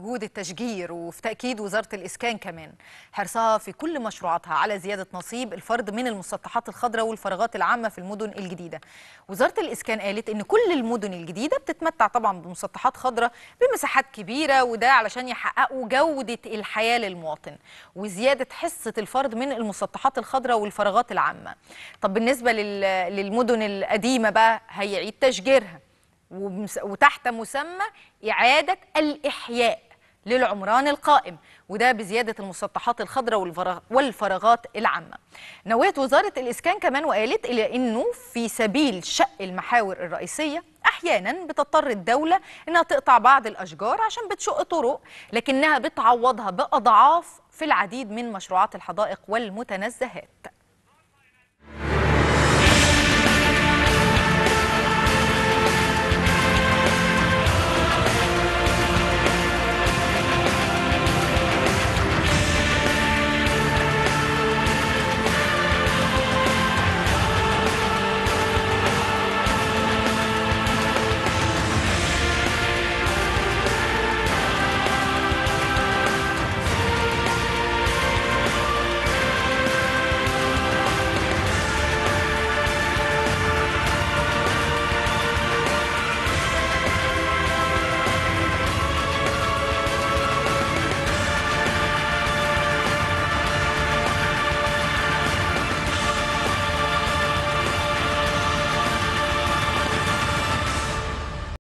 جهود التشجير وفي تأكيد وزارة الإسكان كمان. حرصها في كل مشروعاتها على زيادة نصيب الفرد من المسطحات الخضراء والفراغات العامة في المدن الجديدة. وزارة الإسكان قالت إن كل المدن الجديدة بتتمتع طبعا بمسطحات خضراء بمساحات كبيرة وده علشان يحققوا جودة الحياة للمواطن وزيادة حصة الفرد من المسطحات الخضراء والفراغات العامة. طب بالنسبة لل- للمدن القديمة بقى هيعيد تشجيرها. وتحت مسمى إعادة الإحياء. للعمران القائم وده بزيادة المسطحات الخضراء والفراغ- والفراغات العامة. نويت وزارة الإسكان كمان وقالت إلى أنه في سبيل شق المحاور الرئيسية أحيانا بتضطر الدولة أنها تقطع بعض الأشجار عشان بتشق طرق لكنها بتعوضها بأضعاف في العديد من مشروعات الحدائق والمتنزهات.